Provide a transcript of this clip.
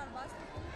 on bus.